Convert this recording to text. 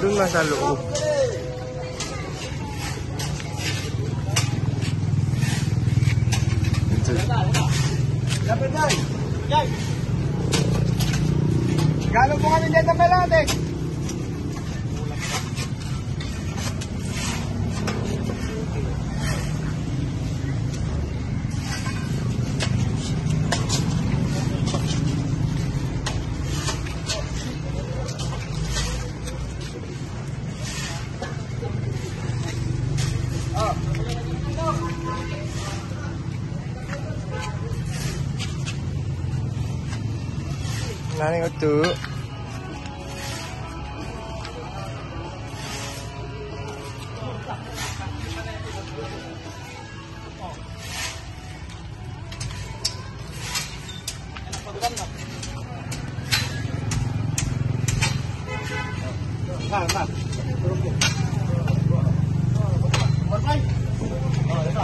Doon nga sa loob. Ito. Galing po kami dito, Pelate. Nani ko to. Ma, ma. Turun. 老爷